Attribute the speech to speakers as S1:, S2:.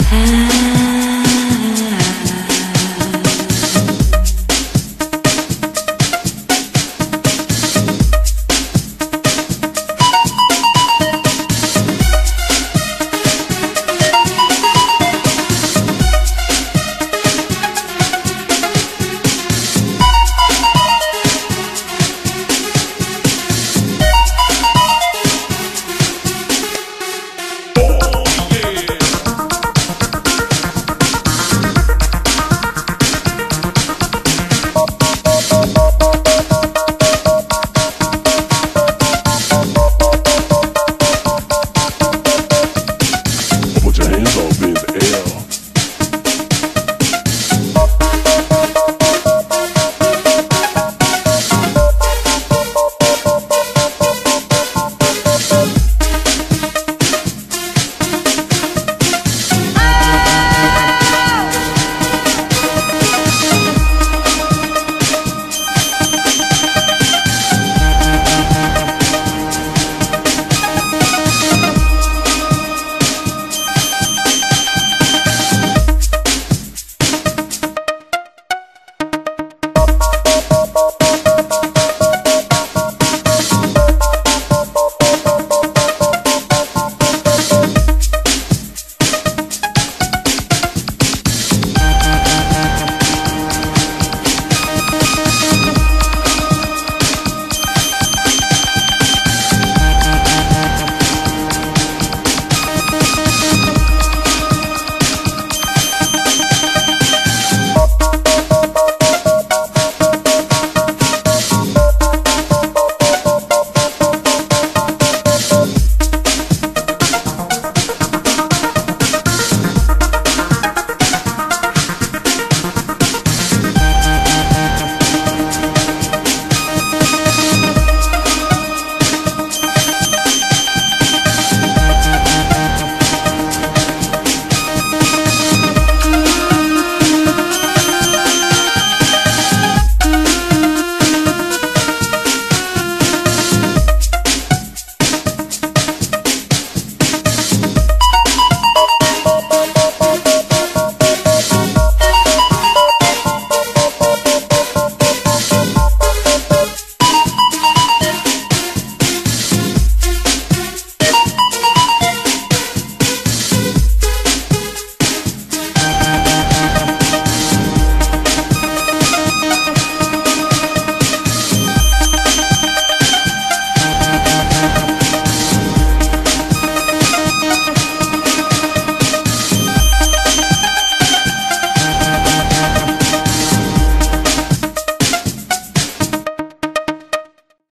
S1: Have Bye.